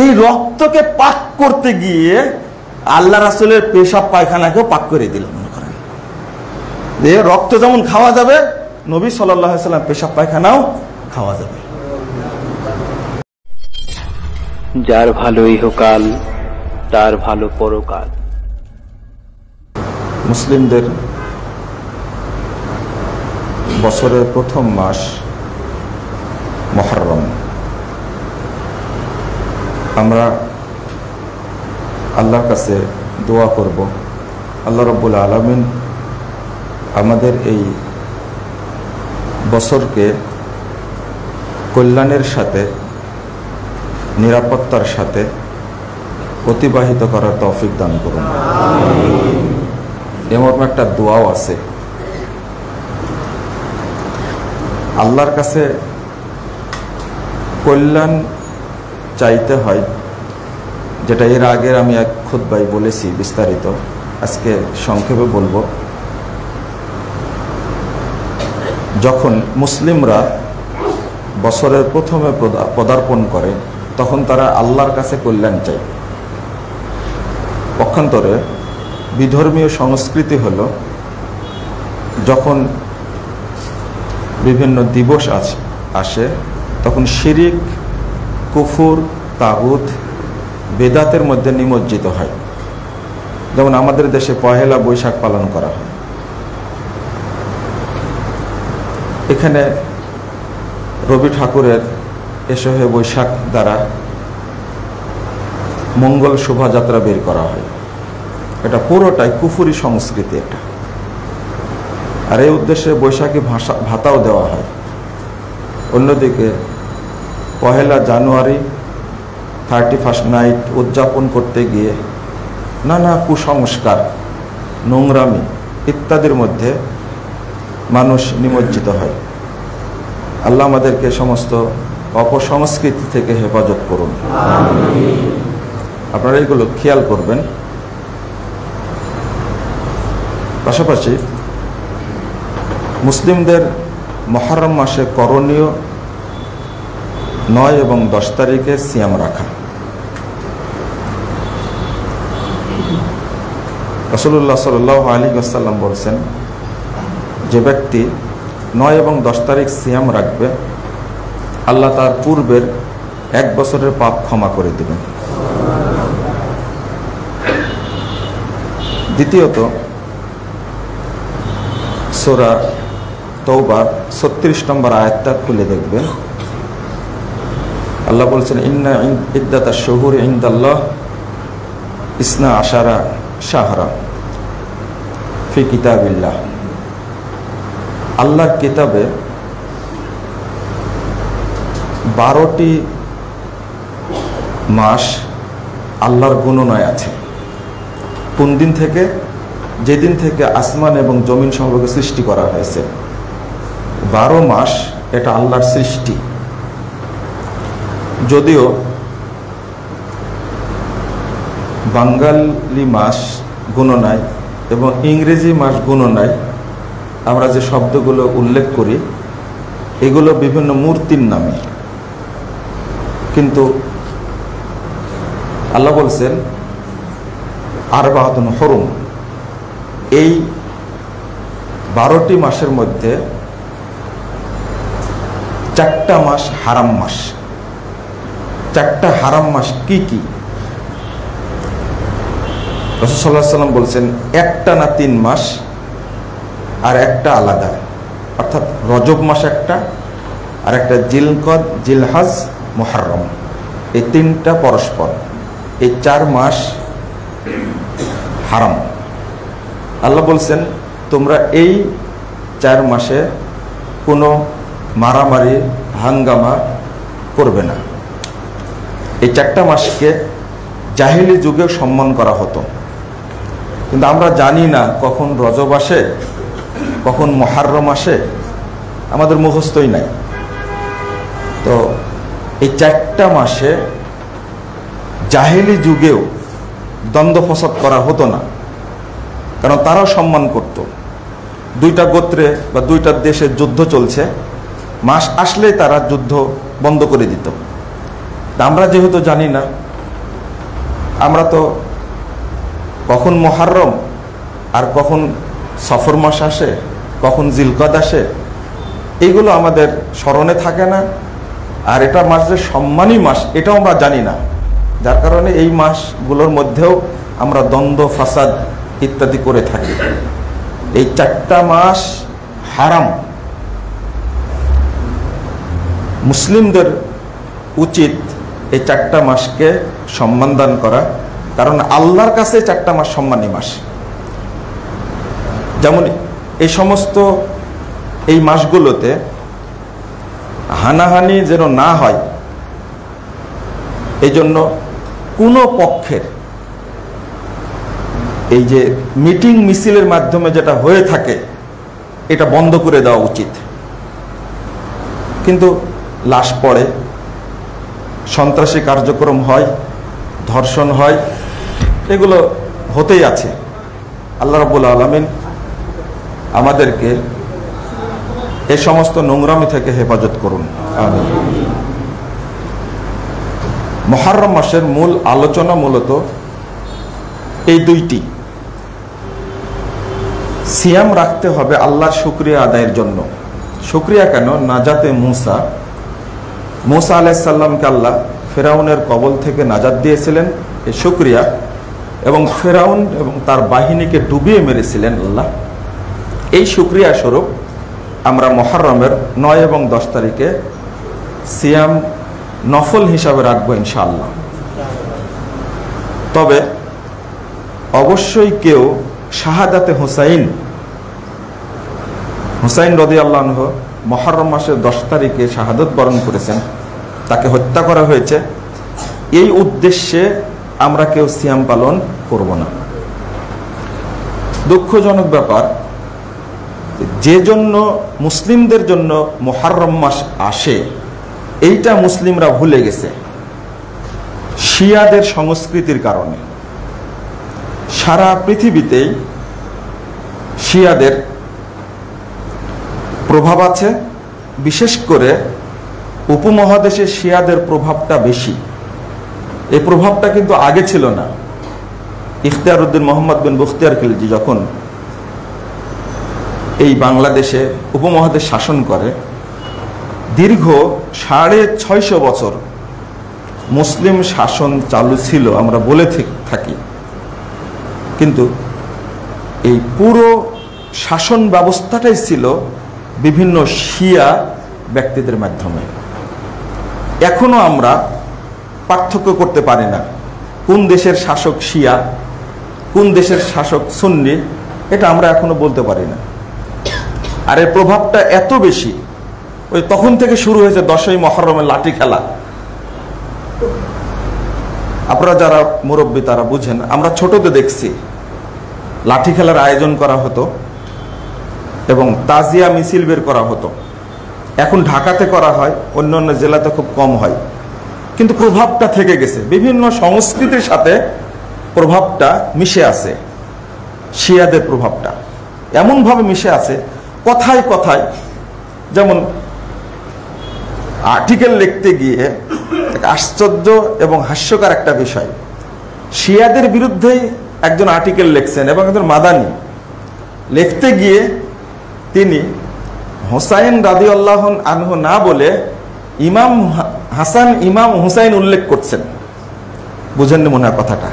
এই রক্তকে পাক করতে গিয়ে আল্লাহ রাসুলের পেশাব পায়খানাকেও পাক করে দিল মনে করেন। যে রক্ত যেমন খাওয়া যাবে নবী সাল্লাম পেশাব পায়খানাও খাওয়া যাবে। যার ভালো ইহকাল তার ভালো পরকাল মুসলিমদের বছরের প্রথম মাস মহরম আমরা আল্লাহর কাছে দোয়া করব। আল্লাহ রব্বুল আলমিন আমাদের এই বছরকে কল্যাণের সাথে, নিরাপত্তার সাথে অতিবাহিত করার তৌফিক দান করুন। এমন একটা দোয়াও আছে। আল্লাহর কাছে কল্যাণ চাইতে হয়, যেটা এর আগের আমি এক খুদ্াই বলেছি বিস্তারিত, আজকে সংক্ষেপে বলব। যখন মুসলিমরা বছরের প্রথমে পদার্পণ করে, তখন তারা আল্লাহর কাছে কল্যাণ চায়। পক্ষান্তরে বিধর্মীয় সংস্কৃতি হল, যখন বিভিন্ন দিবস আছে, আসে, তখন শিরিক কুফুর, তাগুত বেদাতের মধ্যে নিমজ্জিত হয়। যেমন আমাদের দেশে পহেলা বৈশাখ পালন করা হয়। এখানে রবি ঠাকুরের এসে বৈশাখ দ্বারা মঙ্গল শোভাযাত্রা বের করা হয়। এটা পুরোটাই কুফুরি সংস্কৃতি এটা আর এই উদ্দেশ্যে বৈশাখী ভাষা ভাতাও দেওয়া হয়। অন্যদিকে পহেলা জানুয়ারি থার্টি ফার্স্ট নাইট উদযাপন করতে গিয়ে নানা কুসংস্কার নোংরামি ইত্যাদির মধ্যে মানুষ নিমজ্জিত হয়। আল্লাহ আমাদেরকে সমস্ত অপসংস্কৃতি থেকে হেফাজত করুন। আপনারা এগুলো খেয়াল করবেন। পাশাপাশি মুসলিমদের মহরম মাসে করণীয় নয় এবং দশ তারিখে সিয়াম রাখা। রসুল্লাহ সাল আলী আসাল্লাম বলছেন, যে ব্যক্তি নয় এবং দশ তারিখ সিয়াম রাখবে, আল্লাহ তার পূর্বের এক বছরের পাপ ক্ষমা করে দেবেন। দ্বিতীয়ত, সোরা তৌবার ছত্রিশ নম্বর আয়াতটা খুলে দেখবেন। আল্লাহ বলছেন, ইন্না ইদ্দাতা শহুর ইন্দাল্লাহ ইসনা আশারা শাহরা ফি কিতাবিল্লাহ। আল্লাহর কিতাবে বারোটি মাস আল্লাহর গুণনয় আছে। কোন দিন থেকে? যেদিন থেকে আসমান এবং জমিন সম্পর্কে সৃষ্টি করা হয়েছে। বারো মাস এটা আল্লাহর সৃষ্টি। যদিও বাঙ্গালি মাস গুণনায় এবং ইংরেজি মাস গুণনায় আমরা যে শব্দগুলো উল্লেখ করি, এগুলো বিভিন্ন মূর্তির নামে। কিন্তু আল্লাহ বলছেন আর বাহাতন হরুম। এই বারোটি মাসের মধ্যে চারটা মাস হারাম মাস। চারটা হারাম মাস কি কি? রসদাল্লাহ সাল্লাম বলছেন, একটা না তিন মাস, আর একটা আলাদা। অর্থাৎ রজব মাস একটা, আর একটা জিলকদ, জিলহাজ মোহারম এই তিনটা পরস্পর। এই চার মাস হারাম। আল্লাহ বলছেন, তোমরা এই চার মাসে কোনো মারামারি, হাঙ্গামা করবে না। এই চারটা মাসকে জাহিলি যুগে সম্মান করা হতো। কিন্তু আমরা জানি না কখন রজব আসে, কখন মহারম আসে, আমাদের মুখস্থই নাই। তো এই চারটা মাসে জাহেলি যুগেও দ্বন্দ্ব ফসদ করা হতো না, কারণ তারাও সম্মান করত। দুইটা গোত্রে বা দুইটা দেশের যুদ্ধ চলছে, মাস আসলেই তারা যুদ্ধ বন্ধ করে দিত। আমরা যেহেতু জানি না, আমরা তো কখন মহারম আর কখন সফর মাস আসে, কখন জিলকদ আসে এইগুলো আমাদের স্মরণে থাকে না, আর এটা মাস যে সম্মানী মাস, এটাও আমরা জানি না। যার কারণে এই মাসগুলোর মধ্যেও আমরা দ্বন্দ্ব, ফাসাদ ইত্যাদি করে থাকি। এই চারটা মাস হারাম। মুসলিমদের উচিত এই চারটা মাসকে সম্মান দান করা। কারণ আল্লাহর কাছে চারটা মাস সম্মানী মাস। যেমন এই সমস্ত এই মাসগুলোতে হানাহানি যেন না হয়, এই জন্য কোনো পক্ষের এই যে মিটিং মিছিলের মাধ্যমে যেটা হয়ে থাকে, এটা বন্ধ করে দেওয়া উচিত। কিন্তু লাশ পড়ে সন্ত্রাসী কার্যক্রম হয়, ধর্ষণ হয়, এগুলো হতেই আছে। আল্লাহ রবুল আলমিন আমাদেরকে এ সমস্ত নোংরামি থেকে হেফাজত করুন। মহারম মাসের মূল আলোচনা মূলত এই দুইটি। সিয়াম রাখতে হবে আল্লাহর শুক্রিয়া আদায়ের জন্য। শুক্রিয়া কেন? নাজাতে মুসা মুসা আলাইসাল্লামকে আল্লাহ ফেরাউনের কবল থেকে নাজাদ দিয়েছিলেন, এ শুক্রিয়া। এবং ফেরাউন এবং তার বাহিনীকে ডুবিয়ে মেরেছিলেন আল্লাহ। এই শুক্রিয়া স্বরূপ আমরা মহরমের নয় এবং দশ তারিখে সিয়াম নফল হিসাবে রাখব ইনশাআল্লাহ। তবে অবশ্যই কেউ শাহাদাতে হুসাইন হুসাইন রদি আল্লাহ মহরম মাসের দশ তারিখে শাহাদত বরণ করেছেন। তাকে হত্যা করা হয়েছে। এই উদ্দেশ্যে আমরা কেউ সিয়াম পালন করব না। দুঃখজনক ব্যাপার, যে জন্য মুসলিমদের জন্য মহারম মাস আসে, এইটা মুসলিমরা ভুলে গেছে। শিয়াদের সংস্কৃতির কারণে। সারা পৃথিবীতেই শিয়াদের প্রভাব আছে, বিশেষ করে উপমহাদেশে শিয়াদের প্রভাবটা বেশি। এই প্রভাবটা কিন্তু আগে ছিল না। ইখতিয়ার উদ্দিন মোহাম্মদ বিন বখতিয়ার খিলজি যখন এই বাংলাদেশে উপমহাদেশ শাসন করে, দীর্ঘ সাড়ে ছয়শো বছর মুসলিম শাসন চালু ছিল আমরা বলে থাকি। কিন্তু এই পুরো শাসন ব্যবস্থাটাই ছিল বিভিন্ন শিয়া ব্যক্তিদের মাধ্যমে। এখনও আমরা পার্থক্য করতে পারি না। কোন দেশের শাসক শিয়া, কোন দেশের শাসক সুন্নি, এটা আমরা এখনও বলতে পারি না। আর এর প্রভাবটা এত বেশি, ওই তখন থেকে শুরু হয়েছে দশই মহরমের লাঠি খেলা। আপনারা যারা মুরব্বী তারা বুঝেন, আমরা ছোটতে দেখছি, লাঠি খেলার আয়োজন করা হতো। এবং তাজিয়া মিছিল বের করা হতো। এখন ঢাকাতে করা হয় অন্য অন্য জেলাতে খুব কম হয়। কিন্তু প্রভাবটা থেকে গেছে। বিভিন্ন সংস্কৃতির সাথে প্রভাবটা মিশে আছে। শিয়াদের প্রভাবটা এমনভাবে মিশে আছে, কথায় কথায়। যেমন আর্টিকেল লিখতে গিয়ে আশ্চর্য এবং হাস্যকর একটা বিষয়। শিয়াদের বিরুদ্ধেই একজন আর্টিকেল লিখছেন এবং একজন মাদানি। লিখতে গিয়ে তিনি হোসাইন রাদি আল্লাহ আনহু না বলে ইমাম হাসান ইমাম হুসাইন উল্লেখ করছেন। বুঝেননি মনে হয় কথাটা।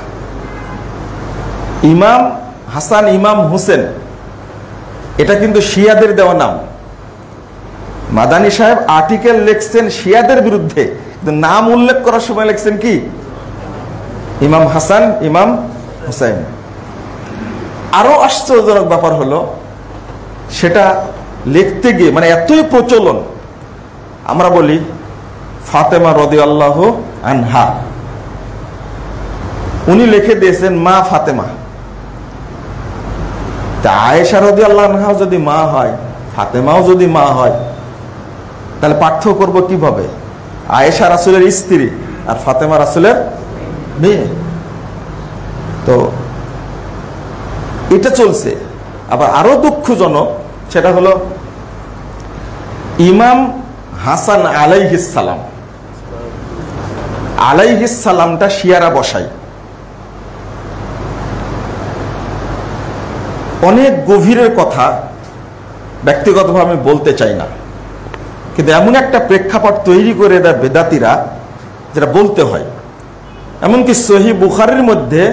ইমাম হাসান ইমাম হুসেন, এটা কিন্তু শিয়াদের দেওয়া নাম। মাদানী সাহেব আর্টিকেল লিখছেন শিয়াদের বিরুদ্ধে নাম উল্লেখ করার সময় লিখছেন কি? ইমাম হাসান, ইমাম হুসাইন। আরও আশ্চর্যজনক ব্যাপার হলো সেটা লিখতে গিয়ে মানে এতই প্রচলন। আমরা বলি, ফাতেমা রদি আল্লাহ আনহা। উনি লিখে দিয়েছেন, মা ফাতেমা। তা আয়েশা রদি আল্লাহ আনহা যদি মা হয়, ফাতেমাও যদি মা হয়, তাহলে পার্থক্য করব কীভাবে? আয়েশা রাসুলের স্ত্রী আর ফাতেমা রাসুলের মেয়ে। তো এটা চলছে। আবার আরও দুঃখজনক সেটা হলো ইমাম হাসান আলাইহিসালাম আলাইহিস সালামটা শিয়ারা বসাই অনেক গভীরের কথা ব্যক্তিগতভাবে আমি বলতে চাই না। কিন্তু এমন একটা প্রেক্ষাপট তৈরি করে দেয় বেদাতিরা যেটা বলতে হয়। এমনকি সহি বুখারের মধ্যে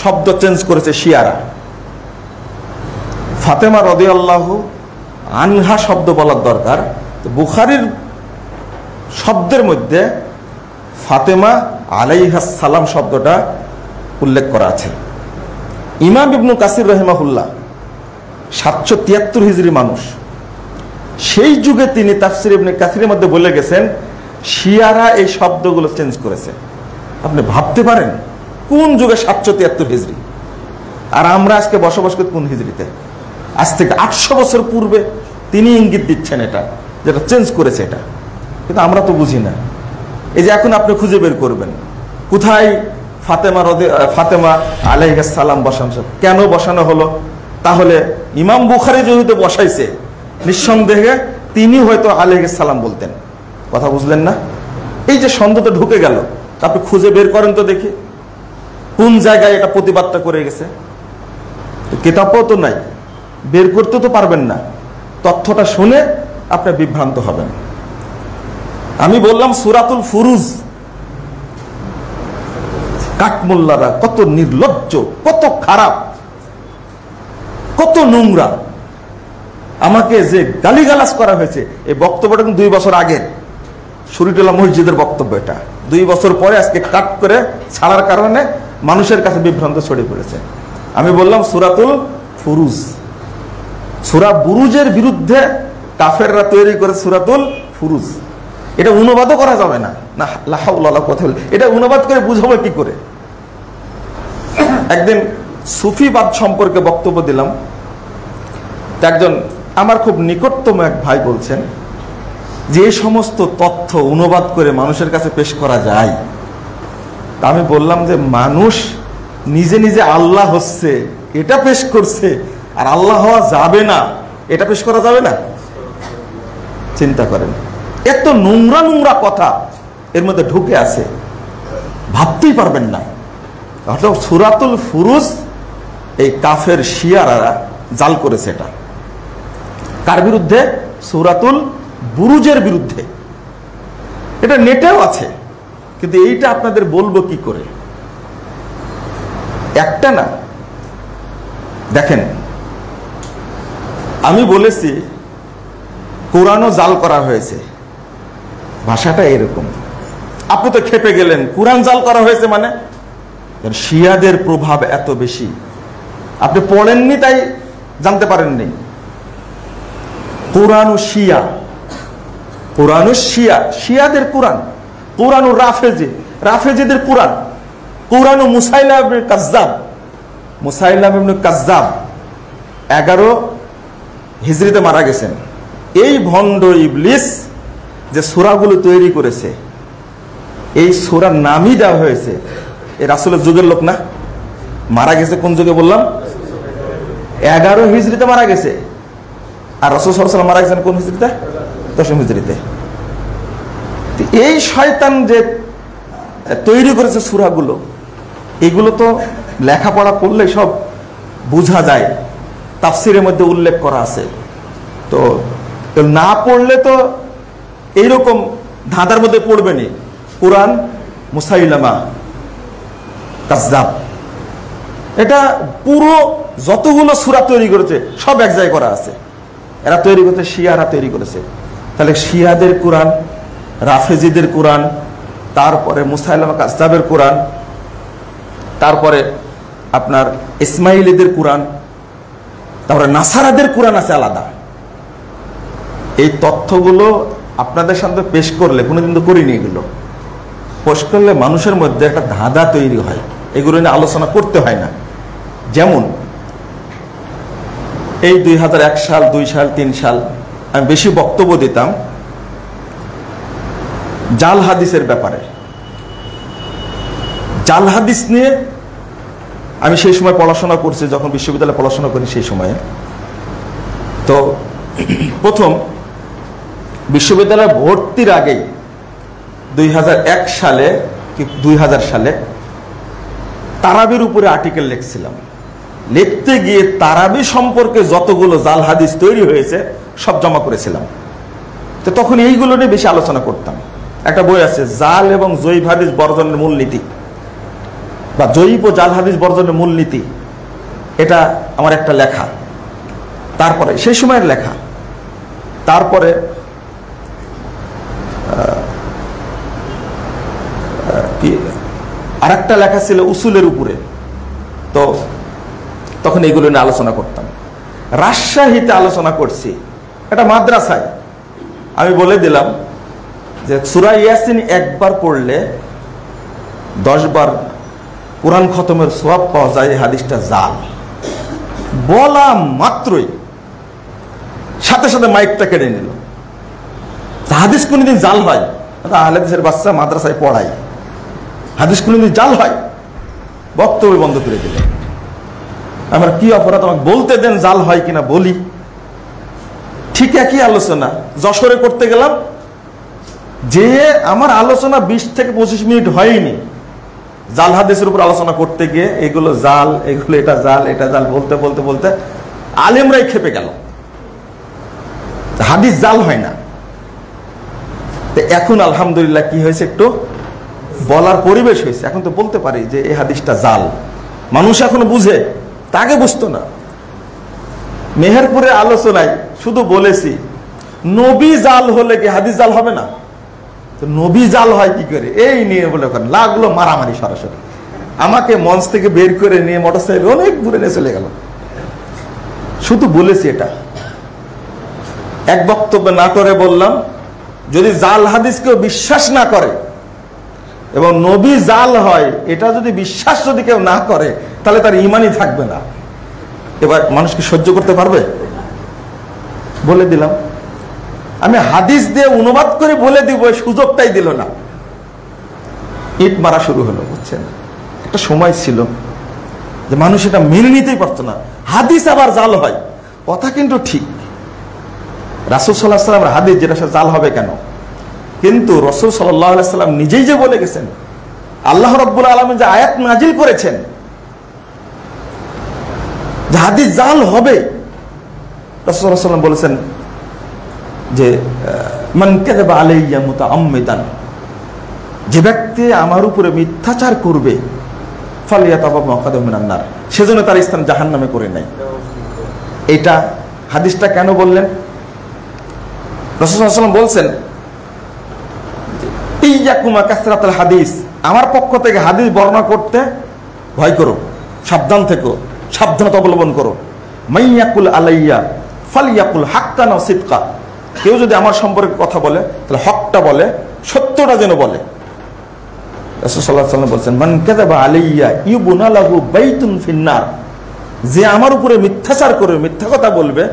শব্দ চেঞ্জ করেছে শিয়ারা। ফাতেমা রদি আল্লাহ আনহা শব্দ বলার দরকার। তো বুখারির শব্দের মধ্যে ফাতেমা সালাম শব্দটা উল্লেখ করা আছে। ইমাম ইবনু কাসির রহেমাহুল্লাহ সাতশো তিয়াত্তর হিজড়ি মানুষ, সেই যুগে তিনি তাফসির ইবনে কাসিরের মধ্যে বলে গেছেন, শিয়ারা এই শব্দগুলো চেঞ্জ করেছে। আপনি ভাবতে পারেন, কোন যুগে সাতশো তিয়াত্তর হিজড়ি আর আমরা আজকে বসবাস করি কোন হিজড়িতে আজ থেকে আটশো বছর পূর্বে তিনি ইঙ্গিত দিচ্ছেন এটা, যেটা চেঞ্জ করেছে এটা। কিন্তু আমরা তো বুঝি না। এই যে এখন আপনি খুঁজে বের করবেন, কোথায় ফাতেমা রদে ফাতেমা সালাম বসানো কেন বসানো হলো? তাহলে ইমাম বুখারি যেহেতু বসাইছে, নিঃসন্দেহে তিনি হয়তো সালাম বলতেন। কথা বুঝলেন না? এই যে সন্দেহটা ঢুকে গেল আপনি খুঁজে বের করেন তো দেখি। কোন জায়গায় এটা প্রতিবাদটা করে গেছে? কেতাবও তো নাই। বের করতে তো পারবেন না। তথ্যটা শুনে আপনি বিভ্রান্ত হবেন। আমি বললাম, সুরাতুল ফুরুজ। কাঠমোল্লারা কত নির্লজ্জ, কত খারাপ, কত নোংরা। আমাকে যে গালিগালাজ করা হয়েছে, এই বক্তব্যটা কিন্তু দুই বছর আগের। শরীরটোলা মসজিদের বক্তব্য এটা। দুই বছর পরে আজকে কাট করে ছাড়ার কারণে মানুষের কাছে বিভ্রান্ত ছড়িয়ে পড়েছে। আমি বললাম, সুরাতুল ফুরুজ। সুরা বুরুজের বিরুদ্ধে কাফেররা তৈরি করে সুরাতুল ফুরুজ। এটা অনুবাদও করা যাবে না। না কথা এটা অনুবাদ করে বুঝাবো কি করে? একদিন সুফিবাদ সম্পর্কে বক্তব্য দিলাম। একজন আমার খুব নিকটতম এক ভাই বলছেন, যে সমস্ত তথ্য অনুবাদ করে মানুষের কাছে পেশ করা যায়, তা আমি বললাম যে মানুষ নিজে নিজে আল্লাহ হচ্ছে, এটা পেশ করছে আর আল্লাহ হওয়া যাবে না, এটা পেশ করা যাবে না? চিন্তা করেন। এত নোংরা নোংরা কথা এর মধ্যে ঢুকে আছে। ভাবতেই পারবেন না। অর্থাৎ সুরাতুল ফুরুজ এই কাফের শিয়ারারা জাল করেছে এটা। কার বিরুদ্ধে? সুরাতুল বুরুজের বিরুদ্ধে। এটা নেটেও আছে, কিন্তু এইটা আপনাদের বলব কি করে? একটা না, দেখেন বলেছি, কোরআনও জাল করা হয়েছে। ভাষাটা এরকম। আপনি তো খেপে গেলেন, কোরআন জাল করা হয়েছে মানে? শিয়াদের প্রভাব এত বেশি। আপনি পড়েননি তাই জানতে পারেননি। কোরআন শিয়া। কোরআন শিয়া। শিয়াদের কোরআন। কোরআন রাফেজে। রাফেজেদের কোরআন। কোরআন মুসাইলাম কাজ্জাব। মুসাইলাম কাজ্জাব। এগারো হিজড়িতে মারা গেছেন। এই ভণ্ড ইবলিস যে সোরাগুলো তৈরি করেছে, এই সোরার নামই দেওয়া হয়েছে। এ রাসুলের যুগের লোক না? মারা গেছে কোন যুগে বললাম? এগারো হিজড়িতে মারা গেছে। আর রসুল সরসাল মারা গেছেন কোন হিজড়িতে দশম হিজড়িতে এই শয়তান যে তৈরি করেছে সুরাগুলো, এগুলো তো লেখাপড়া করলে সব বোঝা যায়। তাফসিরের মধ্যে উল্লেখ করা আছে। তো না পড়লে তো এইরকম ধাঁধার মধ্যে পড়বে নি। কোরআন, মুসাইলামা কাজদাব এটা পুরো যতগুলো সুরা তৈরি করেছে, সব এক জায়গায় করা আছে। এরা তৈরি করতে শিয়ারা তৈরি করেছে। তাহলে শিয়াদের কোরআন, রাফেজিদের কোরআন, তারপরে মুসাইলামা কাজদাবের কোরআন, তারপরে আপনার ইসমাইলিদের কোরআন তারপরে নাসারাদের কোরআন আছে আলাদা। এই তথ্যগুলো আপনাদের সামনে পেশ করলে, কোনোদিন তো করিনি এগুলো। পেশ করলে মানুষের মধ্যে একটা ধাঁধা তৈরি হয়। এগুলো নিয়ে আলোচনা করতে হয় না। যেমন, এই দুই হাজার এক সাল, দুই সাল, তিন সাল আমি বেশি বক্তব্য দিতাম জাল হাদিসের ব্যাপারে। জাল হাদিস নিয়ে আমি সেই সময় পড়াশোনা করছি, যখন বিশ্ববিদ্যালয়ে পড়াশোনা করি সেই সময়ে। তো প্রথম, বিশ্ববিদ্যালয়ে ভর্তির আগেই দুই হাজার এক সালে কি দুই হাজার সালে তারাবির উপরে আর্টিকেল লিখছিলাম। লিখতে গিয়ে তারাবি সম্পর্কে যতগুলো জাল হাদিস তৈরি হয়েছে, সব জমা করেছিলাম। তো তখন এইগুলো নিয়ে বেশি আলোচনা করতাম। একটা বই আছে, জাল এবং জৈব হাদিস বর্জনের মূলনীতি। বা জৈব জাল হাদিস বর্জনের মূলনীতি, এটা আমার একটা লেখা। তারপরে, সেই সময়ের লেখা। তারপরে কি আর একটা লেখা ছিল উসুলের উপরে। তো তখন এগুলো নিয়ে আলোচনা করতাম। রাজশাহীতে আলোচনা করছি। একটা মাদ্রাসায়। আমি বলে দিলাম যে সুরা ইয়াসিন একবার পড়লে দশবার কোরআন খতমের সোয়াব পাওয়া যায়, এই হাদিসটা জাল। বলা মাত্রই সাথে সাথে মাইকটা কেড়ে নিল। হাদিস কোনদিন জাল হয়? আহলেদেশের বাচ্চা মাদ্রাসায় পড়ায়। হাদিস কোনদিন জাল হয়? বক্তব্য বন্ধ করে দিলেন আমার কি অপরাধ? আমাকে বলতে দেন জাল হয় কিনা বলি। ঠিক একই আলোচনা। যশোরে করতে গেলাম। যে আমার আলোচনা বিশ থেকে পঁচিশ মিনিট হয়নি। জাল হাদিসের উপর আলোচনা করতে গিয়ে এগুলো জাল, এগুলো এটা জাল এটা জাল বলতে বলতে বলতে আলেমরাই খেপে গেল। হাদিস জাল হয় না। এখন আলহামদুলিল্লাহ কি হয়েছে একটু? বলার পরিবেশ হয়েছে। এখন তো বলতে পারি যে এই হাদিসটা জাল। মানুষ এখন বুঝে তাকে বুঝতো না। মেহেরপুরের আলোচনায় শুধু বলেছি, নবী জাল হলে কি হাদিস জাল হবে না? তো নবী জাল হয় কি করে? এই নিয়ে বলে লাগল মারামারি সরাসরি। আমাকে মঞ্চ থেকে বের করে নিয়ে মোটরসাইকেল অনেক দূরে নিয়ে চলে গেল। শুধু বলেছি এটা। এক বক্তব্য না করে বললাম, যদি জাল হাদিস কেউ বিশ্বাস না করে এবং নবী জাল হয়, এটা যদি বিশ্বাস যদি কেউ না করে, তাহলে তার ইমানই থাকবে না। এবার মানুষ কি সহ্য করতে পারবে? বলে দিলাম। আমি হাদিস দিয়ে অনুবাদ করে বলে দিব সুযোগটাই দিল না। ইট মারা শুরু হলো, বুঝছেন? একটা সময় ছিল যে মানুষ এটা মেনে নিতেই পারতো না। হাদিস আবার জাল হয়। কথা কিন্তু ঠিক। রাসুল সাল্লাহ সাল্লামের হাদিস যেটা সে জাল হবে কেন? কিন্তু রসুল সাল্লাহ সাল্লাম নিজেই যে বলে গেছেন, আল্লাহ রব্বুল আলম যে আয়াত নাজিল করেছেন, যে হাদিস জাল হবে রসুল্লাহ সাল্লাম বলেছেন যে মান কেদেবা যে ব্যক্তি আমার উপরে মিথ্যাচার করবে ফালিয়া সেজন্য তার স্থান জাহান্নামে করে নাই। এটা হাদিসটা কেন বললেন? সাল্লাম বলছেন হাদিস। আমার পক্ষ থেকে হাদিস বর্ণনা করতে ভয় করো, সাবধান থেকো, সাবধানতা অবলম্বন করো। মাইয়াকুল আলাইয়া, ফালিয়াকুল হাক্কান সিদকা। কেউ যদি আমার সম্পর্কে কথা বলে, তাহলে হকটা বলে, সত্যটা যেন বলে। ফিন্নার। যে আমার উপরে মিথ্যাচার করবে মিথ্যা কথা বলবে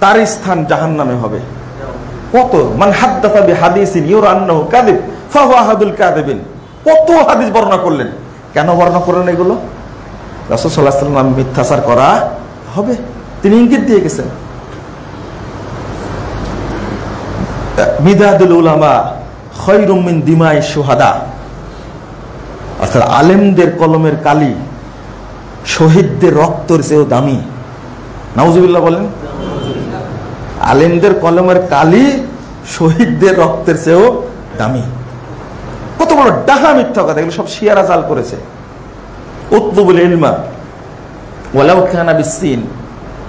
তার স্থান জাহান্নামে হবে। কত? মান হাদ্দাথা বি হাদিসিন ইউরা আন্নাহু কাযিব ফাহুয়া আহাদুল কাযিবিন। কত হাদিস বর্ণনা করলেন? কেন বর্ণনা করলেন এগুলো? রাসূল সাল্লাল্লাহু আলাইহি ওয়াসাল্লাম মিথ্যাচার করা হবে। তিনি ইঙ্গিত দিয়ে গেছেন। মিদাদুল উলামা খৈরুম মিন দিমাই সুহাদা অর্থাৎ আলেমদের কলমের কালি শহীদদের রক্তর চেয়েও দামি। নাউজুবিল্লাহ বলেন। আলেমদের কলমের কালি শহীদদের রক্তের চেয়েও দামি। কত বড় ডাহা মিথ্যা কথা, এগুলো সব শিয়ারা জাল করেছে। উতলুবুল ইলমা, ওয়ালাউ কানা বিসিন।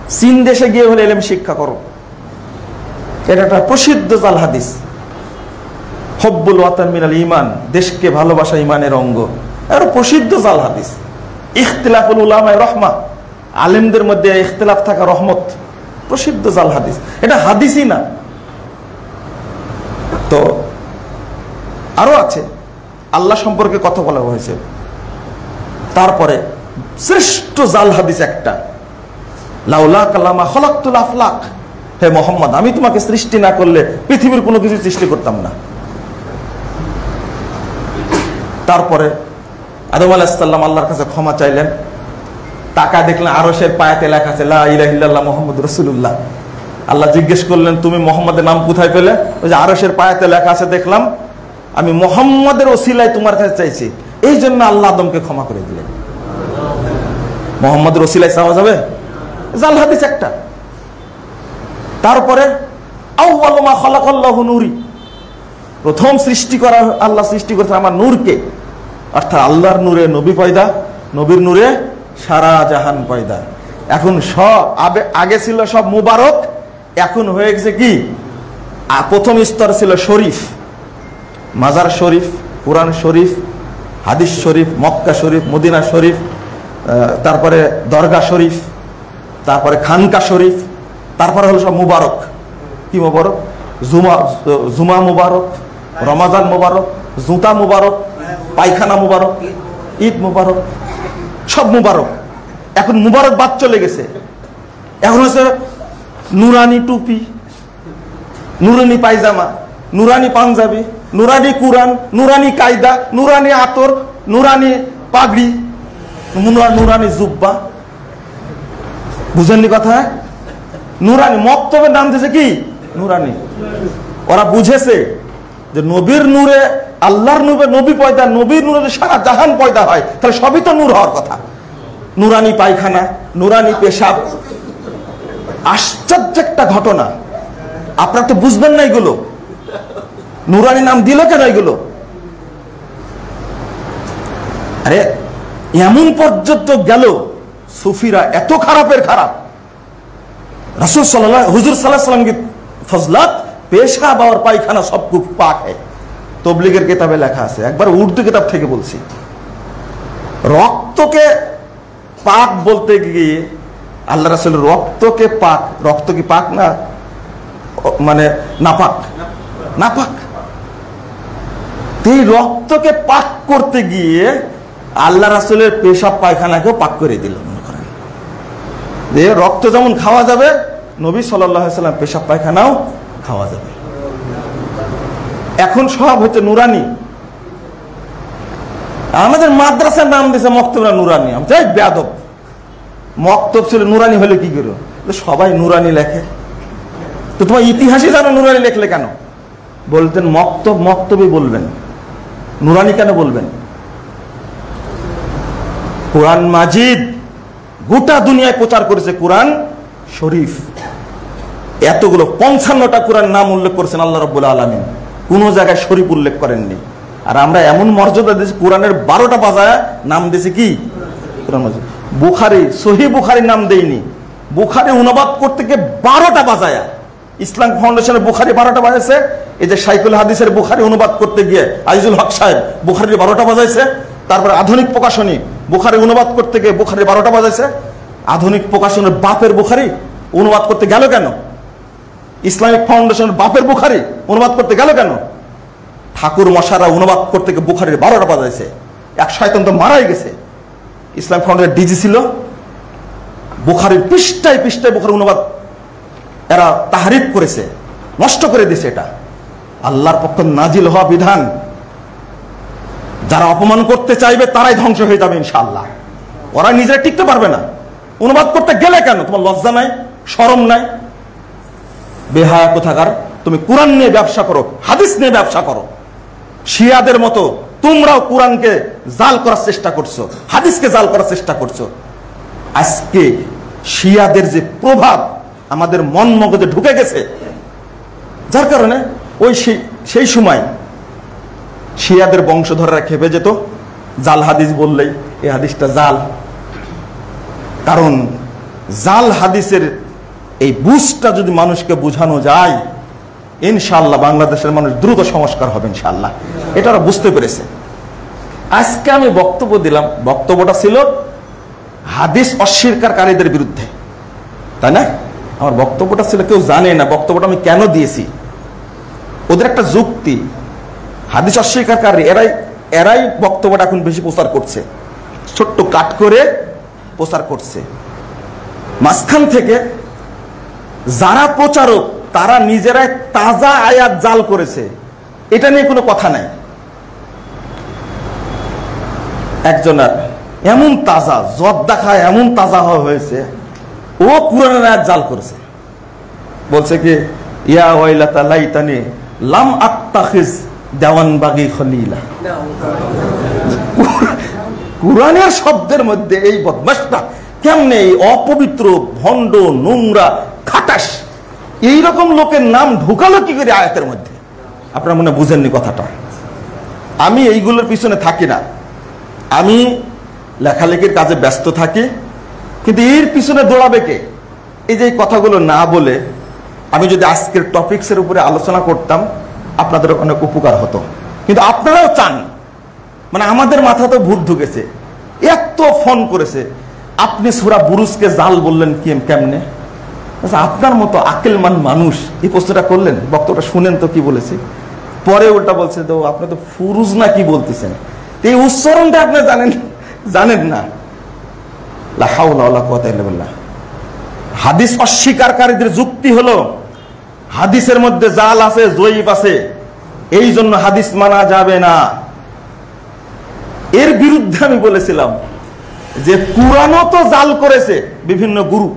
চীন দেশে গিয়ে হলে এলেম শিক্ষা করো। এটা একটা প্রসিদ্ধ জাল হাদিস। হব্বুল ওয়াতান মিনাল ইমান দেশকে ভালোবাসা ইমানের অঙ্গ। এটা প্রসিদ্ধ জাল হাদিস। ইখতিলাফুল উলামায় রহমা, আলেমদের মধ্যে ইখতিলাফ থাকা রহমত। প্রসিদ্ধ জাল হাদিস। এটা হাদিসই না। তো আরও আছে। আল্লাহ সম্পর্কে কথা বলা হয়েছে। তারপরে শ্রেষ্ঠ জাল হাদিস একটা। লাউলা কালামা খলাক্তুল আফলাক। হে মোহাম্মদ, আমি তোমাকে সৃষ্টি না করলে পৃথিবীর কোনো কিছু সৃষ্টি করতাম না। তারপরে আদম আলাহিসাল্লাম আল্লাহর কাছে ক্ষমা চাইলেন। টাকা দেখলেন আরসের পায়াতে লেখা আছে লাহ মোহাম্মদ রসুল্লাহ আল্লাহ জিজ্ঞেস করলেন, তুমি মোহাম্মদের নাম কোথায় পেলে? ওই যে আরসের পায়াতে লেখা আছে, দেখলাম আমি মোহাম্মদের ওসিলায় তোমার কাছে চাইছি। এই জন্য আল্লাহ আদমকে ক্ষমা করে দিলেন। মোহাম্মদের ওসিলায় চাওয়া যাবে? জাল হাদিস একটা। তারপরে নূরি। প্রথম সৃষ্টি করা আল্লাহ সৃষ্টি করেছে আমার নূরকে। অর্থাৎ আল্লাহর নূরে নবী পয়দা, নবীর নূরে সারা জাহান পয়দা। এখন সব আবে- আগে ছিল সব মুবারক, এখন হয়ে গেছে কি? প্রথম স্তর ছিল শরীফ। মাজার শরীফ, কোরআন শরীফ, হাদিস শরীফ, মক্কা শরীফ, মদিনা শরীফ তারপরে দরগা শরীফ, তারপরে খানকা শরীফ তারপরে হলো সব মুবারক। কি মুবারক? জুমা জুমা মুবারক, রমাজান মুবারক, জুতা মুবারক, পায়খানা মুবারক, ঈদ মুবারক, সব মুবারক। এখন মুবারক বাদ চলে গেছে। এখন হচ্ছে নুরানি টুপি, নুরানি পায়জামা, নুরানি পাঞ্জাবি, নুরানি কুরআন, নুরানি কায়দা, নুরানি আতর, নুরানি পাগড়ি নুরা- নুরানি জুব্বা। বুঝেননি কথা? নুরানি মক্তবের নাম দিয়েছে কি? নুরানি। ওরা বুঝেছে যে নবীর নূরে, আল্লাহর নূরে নবী পয়দা, নবীর নূরে সারা জাহান পয়দা হয়, তাহলে সবই তো নূর হওয়ার কথা। নুরানি পায়খানা, নুরানি পেশাব। আশ্চর্য একটা ঘটনা। আপনারা তো বুঝবেন না এগুলো। নুরানি নাম দিল কেন এগুলো? আরে, এমন পর্যন্ত গেল সুফিরা এত খারাপের খারাপ। রসুল সাল্লাহ হুজুর সাল্লাহ সাল্লাম কি ফজলাত পেশাব আর পায়খানা সব পাক है তবলিগের কিতাবে লেখা আছে, একবার উর্দু কিতাব থেকে বলছি। রক্তকে পাক বলতে গিয়ে আল্লাহ রাসুলের রক্তকে পাক, রক্ত কি পাক না মানে নাপাক? নাপাক। এই রক্তকে পাক করতে গিয়ে আল্লাহ রাসুলের পেশাব পায়খানাকেও পাক করে দিল। করেন যে রক্ত যেমন খাওয়া যাবে, নবী সাল্লাম পেশাব পায়খানাও খাওয়া যাবে। এখন সব হচ্ছে নুরানি। আমাদের মাদ্রাসার নাম দিয়েছে মক্তবরা নুরানি। আমি বেদব মক্তব ছিল নুরানি হলে কি করো? সবাই নুরানি লেখে। তো তোমার ইতিহাসে জানো নুরানি লেখলে কেন? বলতেন, মক্তব মক্তবই বলবেন। নুরানি কেন বলবেন? কোরআন মাজিদ গোটা দুনিয়ায় প্রচার করেছে কোরআন শরীফ। এতগুলো পঞ্চান্নটা কোরআন নাম উল্লেখ করেছেন আল্লাহ রব্বুল আলমিন। কোন জায়গায় শরীফ উল্লেখ করেননি। আর আমরা এমন মর্যাদা দিয়েছি, কোরআনের বারোটা বাজায় নাম দিয়েছি কি? বুখারি সহি বুখারি নাম দেইনি। বুখারি অনুবাদ করতে গিয়ে বারোটা বাজায়া। ইসলাম ফাউন্ডেশনের বুখারি বারোটা বাজাইছে। এই যে সাইকুল হাদিসের বুখারি অনুবাদ করতে গিয়ে আইজুল হক সাহেব বুখারির বারোটা বাজাইছে। তারপরে আধুনিক প্রকাশনী বুখারি অনুবাদ করতে গিয়ে বুখারি বারোটা বাজাইছে। আধুনিক প্রকাশনের বাপের বুখারি অনুবাদ করতে গেল কেন? ইসলামিক ফাউন্ডেশনের বাপের বুখারি অনুবাদ করতে গেল কেন? ঠাকুর মশারা অনুবাদ করতে গিয়ে বুখারির বারোটা বাজাইছে। এক শয়তান তো মারাই গেছে। ইসলাম ফাউন্ডেশন ডিজি ছিল। বুখারির পৃষ্ঠায় পৃষ্ঠায় বুখারি অনুবাদ এরা তাহারিফ করেছে, নষ্ট করে দিছে এটা। আল্লাহর পক্ষ নাজিল হওয়া বিধান যারা অপমান করতে চাইবে তারাই ধ্বংস হয়ে যাবে ইনশাল্লাহ ওরা নিজেরা টিকতে পারবে না। অনুবাদ করতে গেলে কেন? তোমার লজ্জা নাই? সরম নাই? বেহায়া কোথাকার? তুমি কোরআন নিয়ে ব্যবসা করো, হাদিস নিয়ে ব্যবসা করো। শিয়াদের মতো তোমরাও কোরআনকে জাল করার চেষ্টা করছ, হাদিসকে জাল করার চেষ্টা করছ। আজকে শিয়াদের যে প্রভাব আমাদের মন মগজে ঢুকে গেছে, যার কারণে ওই সেই- সময় শিয়াদের বংশধররা খেপে যেত। জাল হাদিস বললেই এই হাদিসটা জাল। কারণ জাল হাদিসের এই বুঝটা যদি মানুষকে বোঝানো যায় ইনশাল্লাহ বাংলাদেশের মানুষ দ্রুত সংস্কার হবে ইনশাল্লাহ এটা ওরা বুঝতে পেরেছে। আজকে আমি বক্তব্য দিলাম। বক্তব্যটা ছিল হাদিস অস্বীকারীদের বিরুদ্ধে। তাই না? আমার বক্তব্যটা ছিল, কেউ জানে না বক্তব্যটা আমি কেন দিয়েছি। ওদের একটা যুক্তি হাদিস অস্বীকারী, এরাই এরাই বক্তব্যটা এখন বেশি প্রচার করছে। ছোট্ট কাট করে প্রচার করছে। মাঝখান থেকে যারা প্রচারক, তারা নিজেরাই তাজা আয়াত জাল করেছে। এটা নিয়ে কোনো কথা নাই। একজনের এমন তাজা জব দেখায় এমন তাজা হয়েছে, ও পুরানের আয়াত জাল করেছে। বলছে কি, ইয়া ওয়াইলাতা লাইতানি লাম আত্তাখিজ দেওয়ানবাগি খলিলা। কোরআনের শব্দের মধ্যে এই বদমাসটা কেমনে এই অপবিত্র, ভণ্ড, নোংরা খাটাস এই রকম লোকের নাম ঢুকালো কি করে আয়াতের মধ্যে? আপনারা মনে বুঝেননি কথাটা। আমি এইগুলোর পিছনে থাকি না। আমি লেখালেখির কাজে ব্যস্ত থাকি, কিন্তু এর পিছনে দৌড়াবে কে? এই যে কথাগুলো না বলে আমি যদি আজকের টপিক্সের উপরে আলোচনা করতাম আপনাদের অনেক উপকার হতো। কিন্তু আপনারাও চান। মানে আমাদের মাথা তো ভূত ঢুকেছে। এত ফোন করেছে। আপনি সুরা বুরুজকে জাল বললেন কি কেমনে? আচ্ছা, আপনার মতো আকেলমান মানুষ এই প্রশ্নটা করলেন বক্তব্যটা শুনেন তো কি বলেছে? পরে উল্টা বলছে তো আপনি তো ফুরুজ না কি বলতেছেন? এই উচ্চারণটা আপনি জানেন জানেন না। লা হাওলা ওয়ালা কুওয়াতা ইল্লা বিল্লাহ। হাদিস অস্বীকারীদের যুক্তি হলো হাদিসের মধ্যে জাল আছে, জয়ীফ আছে। এই জন্য হাদিস মানা যাবে না। এর বিরুদ্ধে আমি বলেছিলাম যে কোরআনও তো জাল করেছে বিভিন্ন গুরু।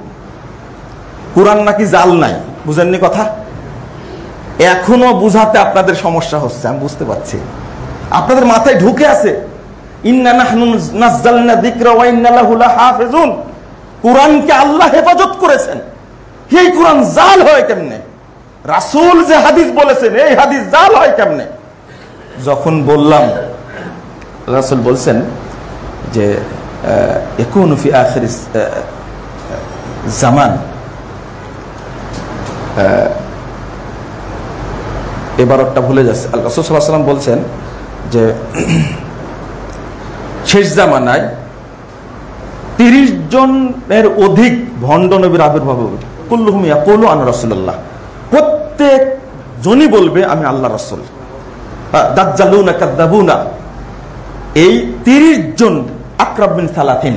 কোরআন নাকি জাল নাই, বুঝেননি কথা? এখনও বুঝাতে আপনাদের সমস্যা হচ্ছে, আমি বুঝতে পারছি। আপনাদের মাথায় ঢুকে আছে কোরআনকে আল্লাহ হেফাজত করেছেন। এই কোরআন জাল হয় কেমনে? রাসূল যে হাদিস বলেছেন, এই হাদিস জাল হয় কেমনে? যখন বললাম, রাসুল বলছেন যে ইয়াকুনু ফি আখির জামান। এবারটা ভুলে যাচ্ছে। আল্লাহ রাসূল সাল্লাল্লাহু আলাইহি ওয়াসাল্লাম বলছেন যে, শেষ জামানায় তিরিশ জনের অধিক ভণ্ড নবীর আবির্ভাব হবে। কুল্লুহুম ইয়াকুলু আন প্রত্যেক জনই বলবে, আমি আল্লাহ রাসূল। কাযাবুনা এই তিরিশ জন আকরাব বিন সালাতিন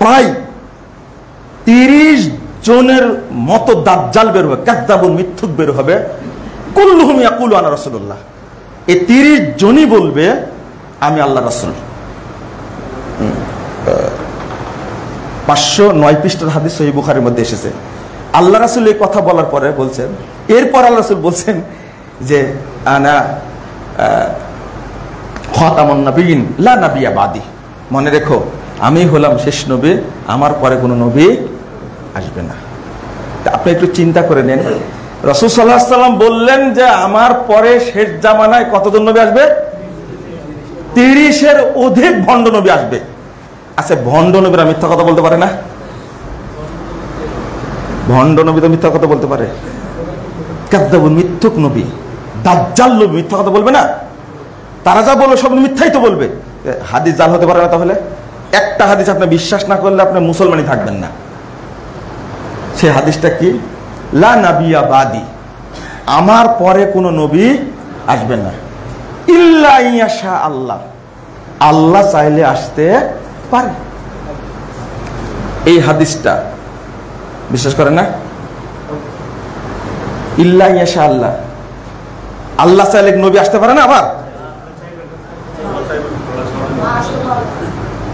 প্রায় তিরিশ জনের মতো দাজ্জাল বের হবে, কাদ্দাবুন মিথ্যুক বের হবে। কুল্লুহুম ইয়াকুলু আনা রাসূলুল্লাহ। এই তিরিশ জনই বলবে, আমি আল্লাহ রসুল। পাঁচশো নয় পৃষ্ঠার হাদিস সহি বুখারের মধ্যে এসেছে। আল্লাহ রাসুল এই কথা বলার পরে বলছেন, এরপর আল্লাহ রাসুল বলছেন যে, আনা খতামন নবীন, লা নাবিয়া বাদি। মনে রেখো, আমি হলাম শেষ নবী, আমার পরে কোনো নবী আসবে না। আপনি একটু চিন্তা করে নেন। রসুল সাল্লাহ সাল্লাম বললেন যে, আমার পরে শেষ জামানায় কতজন নবী আসবে? তিরিশের অধিক ভণ্ড নবী আসবে। আচ্ছা ভণ্ড নবীরা মিথ্যা কথা বলতে পারে না। ভণ্ড নবী তো মিথ্যা কথা বলতে পারে। মিথ্যুক নবী। দাজ্জাল নবী মিথ্যা কথা বলবে না। তারা যা বলবে সব মিথ্যাই তো বলবে। হাদিস জাল হতে পারে না তাহলে? একটা হাদিস আপনি বিশ্বাস না করলে আপনি মুসলমানই থাকবেন না। সে হাদিসটা কি? লা নাবিয়া বাদি। আমার পরে কোনো নবী আসবেন না। ইল্লা ইয়াশা আল্লাহ। আল্লাহ চাইলে আসতে পারে। এই হাদিসটা বিশ্বাস করে না? ইল্লা ইয়াশা আল্লাহ। আল্লাহ চাইলে নবী আসতে পারে না আবার?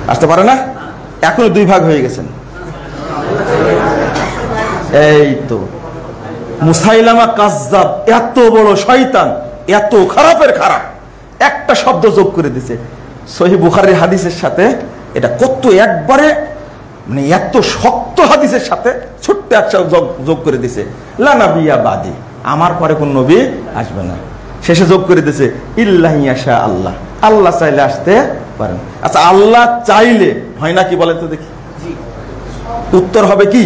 আসতে পারে না? এখনও দুই ভাগ হয়ে গেছেন। এই তো। মুসাইলামা কাজ্জাব, এত বড় শয়তান, এত খারাপের খারাপ। একটা শব্দ যোগ করে দিছে। সহি বুখারের হাদিসের সাথে এটা কত একবারে মানে এত শক্ত হাদিসের সাথে ছোট্ট একটা যোগ যোগ করে দিছে। লানাবিয়া বাদি। আমার পরে কোন নবী আসবে না। শেষে যোগ করে দিছে ইল্লাহিয়াশা আল্লাহ। আল্লাহ চাইলে আসতে পারেন। আচ্ছা আল্লাহ চাইলে হয় না কি বলেন তো দেখি? উত্তর হবে কি?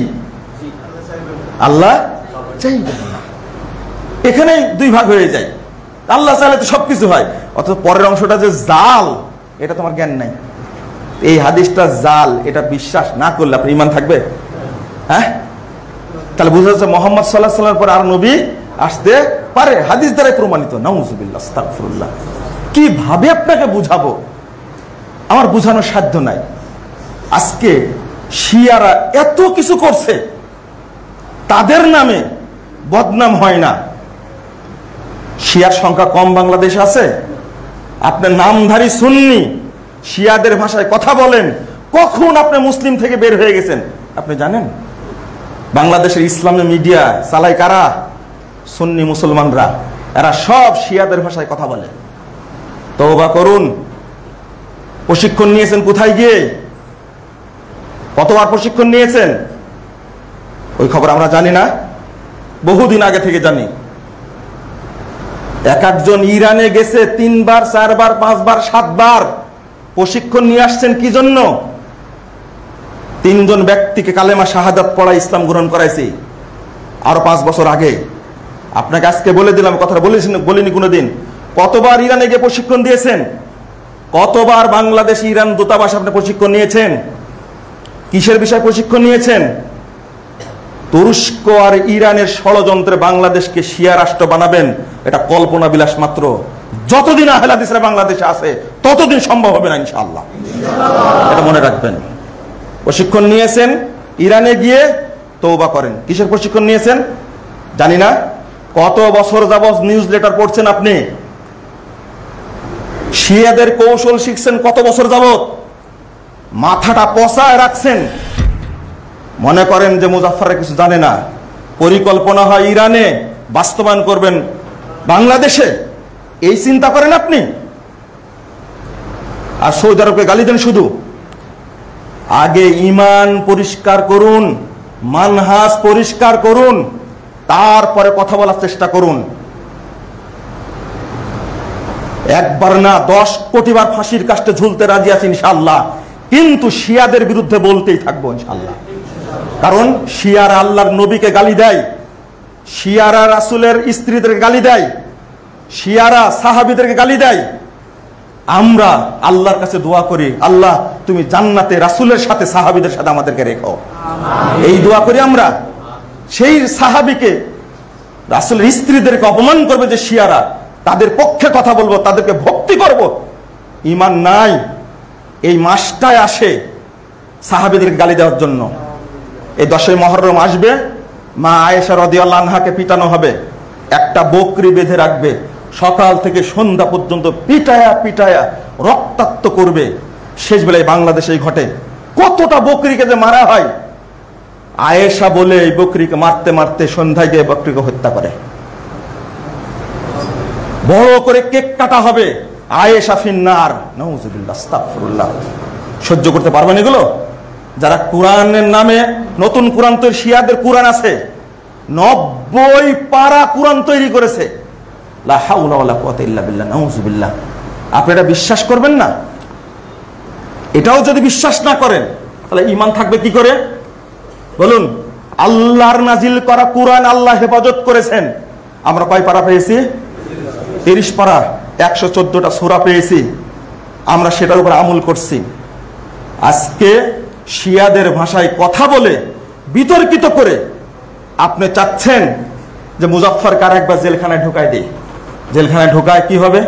আল্লাহ চাইবে না। এখানে দুই ভাগ হয়ে যায়। আল্লাহ চাইলে তো সবকিছু হয়। অথচ পরের অংশটা যে জাল এটা তোমার জ্ঞান নাই। এই হাদিসটা জাল, এটা বিশ্বাস না করলে আপনার ইমান থাকবে? হ্যাঁ? তাহলে বুঝা যাচ্ছে মোহাম্মদ সাল্লাহ সাল্লামের পর আর নবী আসতে পারে। হাদিস দ্বারাই প্রমাণিত। নাউজুবিল্লাহ কীভাবে আপনাকে বুঝাবো? আমার বুঝানোর সাধ্য নাই। আজকে শিয়ারা এত কিছু করছে, তাদের নামে বদনাম হয় না। শিয়ার সংখ্যা কম বাংলাদেশ আছে। আপনার নামধারী সুন্নি শিয়াদের ভাষায় কথা বলেন, কখন আপনি মুসলিম থেকে বের হয়ে গেছেন? আপনি জানেন? বাংলাদেশের ইসলামী মিডিয়া চালায় কারা? সুন্নি মুসলমানরা। এরা সব শিয়াদের ভাষায় কথা বলে। তওবা করুন। প্রশিক্ষণ নিয়েছেন কোথায় গিয়ে? কতবার প্রশিক্ষণ নিয়েছেন? ওই খবর আমরা জানি না। বহুদিন আগে থেকে জানি। এক একজন ইরানে গেছে তিনবার, চারবার, পাঁচবার, সাতবার। প্রশিক্ষণ নিয়ে আসছেন কি জন্য? তিনজন ব্যক্তিকে কালেমা শাহাদাত পড়া ইসলাম গ্রহণ করাইছি। আরও পাঁচ বছর আগে। আপনাকে আজকে বলে দিলাম, কথাটা বলেছি বলিনি কোনোদিন। কতবার ইরানে গিয়ে প্রশিক্ষণ দিয়েছেন? কতবার বাংলাদেশ, ইরান দূতাবাস আপনি প্রশিক্ষণ নিয়েছেন? কিসের বিষয়ে প্রশিক্ষণ নিয়েছেন? তুরস্ক আর ইরানের ষড়যন্ত্রে বাংলাদেশকে শিয়া রাষ্ট্র বানাবেন, এটা কল্পনা বিলাস মাত্র। যতদিন আহলাদিসরা বাংলাদেশে আছে, ততদিন সম্ভব হবে না, ইনশাআল্লাহ। এটা মনে রাখবেন। প্রশিক্ষণ নিয়েছেন, ইরানে গিয়ে তৌবা করেন। কিসের প্রশিক্ষণ নিয়েছেন? জানি না। কত বছর যাবৎ নিউজ লেটার পড়ছেন আপনি? শিয়াদের কৌশল শিখছেন কত বছর যাবৎ? মাথাটা পচায় রাখছেন। মনে করেন যে মুজাফাররা কিছু জানে না। পরিকল্পনা হয় ইরানে বাস্তবায়ন করবেন বাংলাদেশে। এই চিন্তা করেন আপনি? আর সৌদি আরবকে গালি দেন শুধু। আগে ইমান পরিষ্কার করুন, মানহাস পরিষ্কার করুন, তারপরে কথা বলার চেষ্টা করুন। একবার না দশ কোটিবার ফাঁসির কাষ্টে ঝুলতে রাজি আছি ইনশাল্লাহ কিন্তু শিয়াদের বিরুদ্ধে বলতেই থাকব ইনশাল্লাহ কারণ শিয়ারা আল্লাহর নবীকে গালি দেয়, শিয়ারা রাসুলের স্ত্রীদেরকে গালি দেয়। শিয়ারা সাহাবিদেরকে গালি দেয়। আমরা আল্লাহর কাছে দোয়া করি আল্লাহ তুমি জান্নাতে রাসুলের সাথে সাহাবিদের সাথে আমাদেরকে রেখো। এই দোয়া করি আমরা। সেই সাহাবিকে রাসুলের স্ত্রীদেরকে অপমান করবে যে শিয়ারা তাদের পক্ষে কথা বলব তাদেরকে ভক্তি করব। ইমান নাই এই মাসটায় আসে সাহাবিদেরকে গালি দেওয়ার জন্য। এই দশই মহরম আসবে মা আয়েশা রদিয়াল্লাহ আনহাকে পিটানো হবে একটা বকরি বেঁধে রাখবে। সকাল থেকে সন্ধ্যা পর্যন্ত পিটায়া পিটায়া রক্তাক্ত করবে। শেষ বেলায় বাংলাদেশে ঘটে। কতটা বকরিকে যে মারা হয়? আয়েশা বলে এই বকরিকে মারতে মারতে সন্ধ্যায় গিয়ে বকরিকে হত্যা করে। বড় করে কেক কাটা হবে। আয়েশা ফিন্নার। আস্তাগফিরুল্লাহ। সহ্য করতে পারবেন এগুলো? যারা কোরআনের নামে নতুন কোরআন তৈরি, শিয়াদের কোরআন আছে, নব্বই পারা কোরআন তৈরি করেছে। লা হাওলা ওয়ালা ইল্লা বিল্লাহ নাউজুবিল্লাহ আপনি এটা বিশ্বাস করবেন না? এটাও যদি বিশ্বাস না করেন, তাহলে ইমান থাকবে কি করে? বলুন, আল্লাহর নাজিল করা কোরআন আল্লাহ হেফাজত করেছেন। আমরা কয় পারা পেয়েছি? তিরিশ পারা, একশো চোদ্দটা সুরা পেয়েছি। আমরা সেটার উপর আমল করছি। আজকে শিয়াদের ভাষায় কথা বলে বিতর্কিত করে আপনি চাচ্ছেন যে মুজাফর কার একবার জেলখানায় ঢুকায় দিই। জেলখানায় ঢোকায় কি হবে?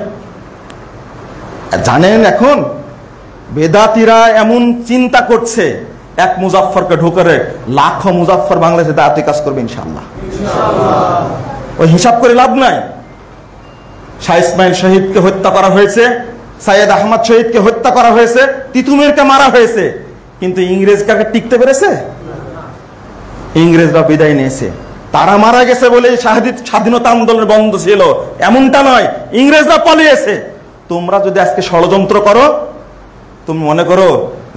জানেন এখন বেদাতিরা এমন চিন্তা করছে এক মুজাফরকে ঢুকারে লাখো মুজাফর বাংলাদেশে দাঁতি কাজ করবে ইনশাল্লাহ ওই হিসাব করে লাভ নাই। শাহ ইসমাইল শহীদকে হত্যা করা হয়েছে সাইয়েদ আহমদ শহীদকে হত্যা করা হয়েছে তিতুমিরকে মারা হয়েছে কিন্তু ইংরেজ কাকে টিকতে পেরেছে? ইংরেজরা বিদায় নিয়েছে। তারা মারা গেছে বলে স্বাধীনতা আন্দোলন বন্ধ ছিল। এমনটা নয়, ইংরেজরা পালিয়েছে। তোমরা যদি আজকে ষড়যন্ত্র করো, তুমি মনে করো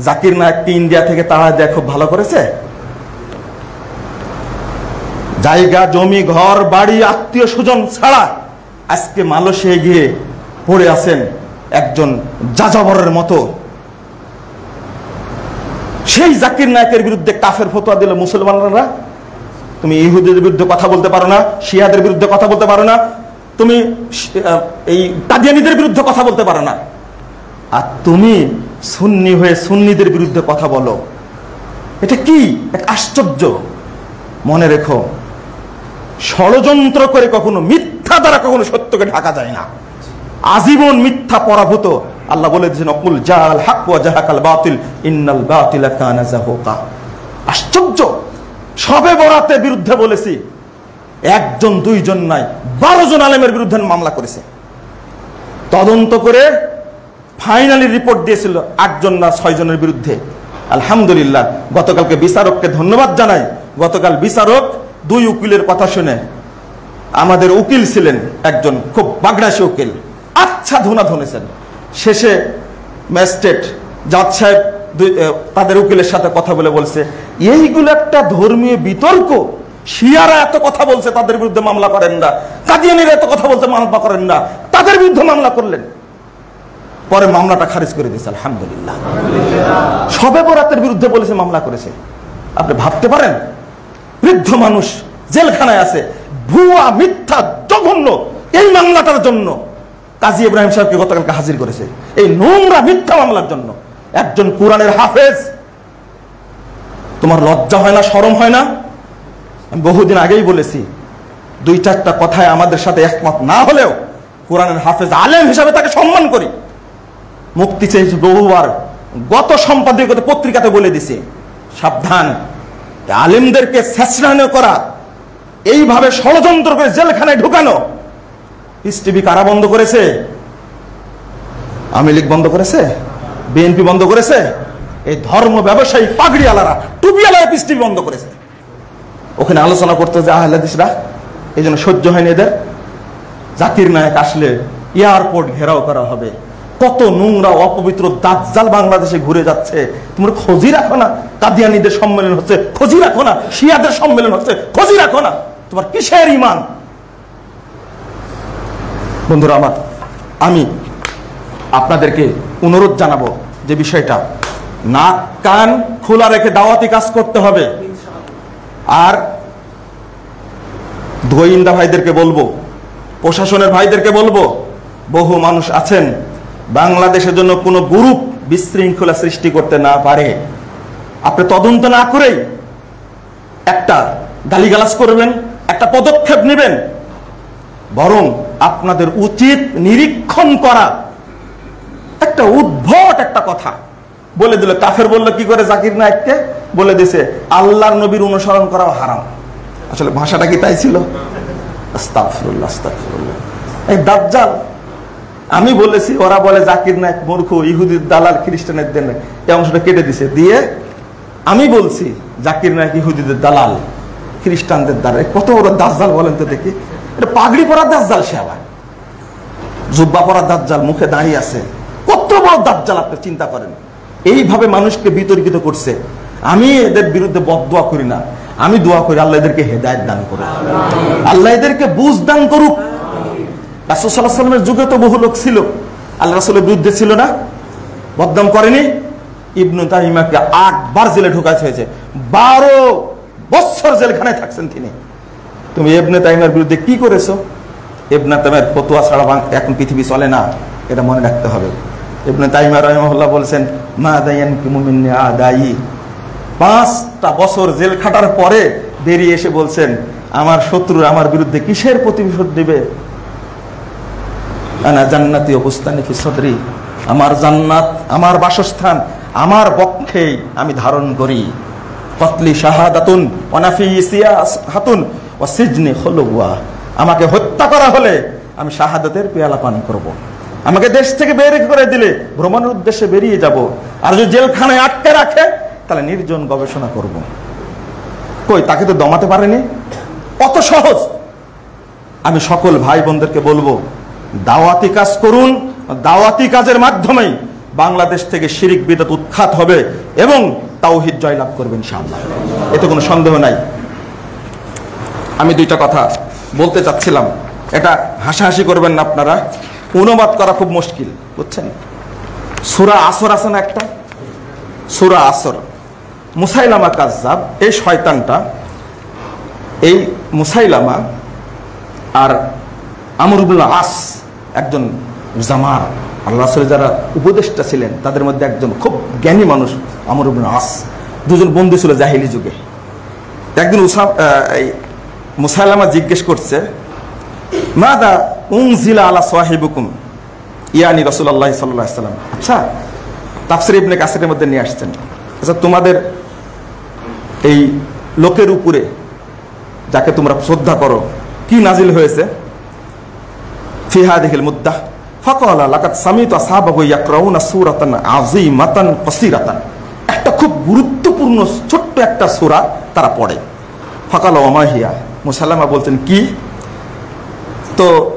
জাকির নায়ককে ইন্ডিয়া থেকে তারা দেয় খুব ভালো করেছে? জায়গা, জমি, ঘর, বাড়ি, আত্মীয় স্বজন ছাড়া আজকে মালয়েশিয়া গিয়ে পড়ে আছেন একজন যাযাবরের মতো। সেই জাকির নায়কের বিরুদ্ধে কাফের ফতোয়া দিল মুসলমানরা। তুমি ইহুদের বিরুদ্ধে কথা বলতে পারো না, শিয়াদের বিরুদ্ধে কথা বলতে পারো না, তুমি এই কাদিয়ানিদের বিরুদ্ধে কথা বলতে পারো না। আর তুমি সুন্নি হয়ে সুন্নিদের বিরুদ্ধে কথা বলো। এটা কি? এক আশ্চর্য। মনে রেখো, ষড়যন্ত্র করে কখনো মিথ্যা দ্বারা কখনো সত্যকে ঢাকা যায় না। আজীবন মিথ্যা পরাভূত। আল্লাহ বলে দিয়েছেন অকুল জাল হাক ওয়া জাহাকাল বাতিল, ইন্নাল বাতিল কানা জাহুকা। আশ্চর্য! সবে বরাতে বিরুদ্ধে বলেছি, একজন, দুইজন নাই, বারো জন আলেমের বিরুদ্ধে মামলা করেছে। তদন্ত করে ফাইনালি রিপোর্ট দিয়েছিল আটজন না ছয় জনের বিরুদ্ধে। আলহামদুলিল্লাহ, গতকালকে বিচারককে ধন্যবাদ জানাই। গতকাল বিচারক দুই উকিলের কথা শুনে, আমাদের উকিল ছিলেন একজন খুব বাগড়াসী উকিল। আচ্ছা ধুনা ধুনেছেন। শেষে ম্যাজিস্ট্রেট জাজ সাহেব তাদের উকিলের সাথে কথা বলে বলছে, এইগুলো একটা ধর্মীয় বিতর্ক। শিয়ারা এত কথা বলছে, তাদের বিরুদ্ধে মামলা করেন না। কাদিয়ানিরা এত কথা বলছে, মামলা করেন না। তাদের বিরুদ্ধে মামলা করলেন। পরে মামলাটা খারিজ করে দিয়েছে, আলহামদুলিল্লাহ। সবে বরাতের বিরুদ্ধে বলেছে, মামলা করেছে। আপনি ভাবতে পারেন, বৃদ্ধ মানুষ জেলখানায় আছে, ভুয়া, মিথ্যা, জঘন্য, এই মামলাটার জন্য কাজী ইব্রাহিম সাহেবকে গতকালকে হাজির করেছে। এই নোংরা, মিথ্যা মামলার জন্য। একজন কোরআনের হাফেজ। তোমার লজ্জা হয় না, শরম হয় না? আমি বহুদিন আগেই বলেছি, দুই চারটা কথায় আমাদের সাথে একমত না হলেও কোরআনের হাফেজ আলেম হিসাবে তাকে সম্মান করি। মুক্তি চেয়েছে বহুবার গত সম্পাদকীয় পত্রিকাতে বলে দিছে, সাবধান আলেমদেরকে শেষরানো করা, এইভাবে ষড়যন্ত্র করে জেলখানায় ঢুকানো। পিস টিভি কারা বন্ধ করেছে? আমি লীগ বন্ধ করেছে? বিএনপি বন্ধ করেছে, এই ধর্ম ব্যবসায়ী পাগড়ি আলারা টুপি আলারা পিস বন্ধ করেছে। ওখানে আলোচনা করতে যে আহলাদিসরা, এই জন্য সহ্য হয়নি এদের। জাতির নায়ক আসলে এয়ারপোর্ট ঘেরাও করা হবে। কত নোংরা, অপবিত্র, দাজ্জাল বাংলাদেশে ঘুরে যাচ্ছে। তোমরা খোঁজই রাখো না। কাদিয়ানিদের সম্মেলন হচ্ছে, খোঁজই রাখো না। শিয়াদের সম্মেলন হচ্ছে, খোঁজই রাখো না। তোমার কিসের ইমান বন্ধুরা আমার, আমি আপনাদেরকে অনুরোধ জানাব যে বিষয়টা। নাক কান খোলা রেখে দাওয়াতি কাজ করতে হবে। আর গোয়েন্দা ভাইদেরকে বলব, প্রশাসনের ভাইদেরকে বলব, বহু মানুষ আছেন, বাংলাদেশের জন্য কোনো গ্রুপ বিশৃঙ্খলা সৃষ্টি করতে না পারে। আপনি তদন্ত না করেই একটা গালিগালাজ করবেন, একটা পদক্ষেপ নেবেন। বরং আপনাদের উচিত নিরীক্ষণ করা একটা উদ্ভট একটা কথা। বলে দিল, কাফের বলল, কি করে জাকির নায়ককে? বলে দিছে, আল্লাহর নবীর অনুসরণ করাও হারাম। আসলে ভাষাটা কি তাই ছিল। এই দাজ্জাল, আমি বলেছি, ওরা বলে জাকির নায়ক মূর্খ, ইহুদির দালাল খ্রিস্টানের দেন এই অংশটা কেটে দিছে। দিয়ে আমি বলছি, জাকির নায়ক ইহুদিদের দালাল, খ্রিস্টানদের দ্বারা কত বড় দাজ্জাল বলেন তো দেখি। এটা পাগড়ি পরা দাজ্জাল সে আবার। জুব্বা পরা দাজ্জাল, মুখে দাঁড়িয়ে আছে। বড় দাজ্জাল আপনি চিন্তা করেন। এইভাবে মানুষকে বিতর্কিত করছে। আমি এদের বিরুদ্ধে বদদোয়া করি না। আমি দোয়া করি আল্লাহ এদেরকে হেদায়ত দান করুক। আল্লাহ এদেরকে বুঝ দান করুক। রাসুল যুগে তো বহু লোক ছিল। আল্লাহ রাসুলের বিরুদ্ধে ছিল না। বদনাম করেনি। ইবনু তাহিমাকে আটবার জেলে ঢোকাতে হয়েছে। বারো বছর জেলখানায় থাকছেন তিনি। তুমি এবনে তাইমের বিরুদ্ধে কি করেছ? এবনা তাইমের ফতুয়া ছাড়া এখন পৃথিবী চলে না। এটা মনে রাখতে হবে। এবনে তাইমা রহমল্লাহ বলছেন, মা দায়ান কি মুমিন্নি আদায়ী পাঁচটা বছর জেল খাটার পরে বেরিয়ে এসে বলছেন, আমার শত্রু আমার বিরুদ্ধে কিসের প্রতিশোধ দিবে আনা জান্নাতি অবস্থানে কি সদরি। আমার জান্নাত, আমার বাসস্থান, আমার পক্ষেই আমি ধারণ করি। কতলি শাহাদাতুন অনাফি ইসিয়া হাতুন ও সিজনি হলুয়া আমাকে হত্যা করা হলে আমি শাহাদাতের পেয়ালা পান করব। আমাকে দেশ থেকে বের করে দিলে ভ্রমণের উদ্দেশ্যে বেরিয়ে যাব। আর যদি জেলখানায় আটকে রাখে, তাহলে নির্জন গবেষণা করব। কই, তাকে তো দমাতে পারেনি? কত সহজ। আমি সকল ভাই বোনদেরকে বলব, দাওয়াতি কাজ করুন। দাওয়াতি কাজের মাধ্যমেই বাংলাদেশ থেকে শিরিক বিদত উৎখাত হবে এবং তাওহিদ জয়লাভ করবেন ইনশাআল্লাহ। এতে কোনো সন্দেহ নাই। আমি দুইটা কথা বলতে চাচ্ছিলাম। এটা হাসাহাসি করবেন না আপনারা। অনুবাদ করা খুব মুশকিল, বুঝছেন? সুরা আসর আছে না একটা? সুরা আসর। মুসাইলামা কাজ্জাব, এই শয়তানটা, এই মুসাইলামা আর আমরুবুল্লাহ আস একজন জামার, আল্লাহ যারা উপদেষ্টা ছিলেন, তাদের মধ্যে একজন খুব জ্ঞানী মানুষ আমরুবুল্লাহ আস। দুজন বন্ধু ছিল জাহিলি যুগে। একদিন উসাম মুসাইলামা জিজ্ঞেস করছে, মাদা উংজিলা আলা সাহিবুকুম। ইয়ানি রসুল্লাহ সাল্লাহ সাল্লাম। আচ্ছা তাফসির ইবনে কাসিরের মধ্যে নিয়ে আসছেন। আচ্ছা তোমাদের এই লোকের উপরে যাকে তোমরা শ্রদ্ধা করো, কি নাজিল হয়েছে? ফিহা দেখিল মুদ্দা। ফাকালা লাকাত সামিতু আসহাবাহু ইয়াকরাউনা সূরাতান আযীমাতান কাসীরাতান। একটা খুব গুরুত্বপূর্ণ, ছোট্ট একটা সূরা তারা পড়ে। ফাকালা ওয়া মা হিয়া। মুসাল্লামা বলতেন কি? তো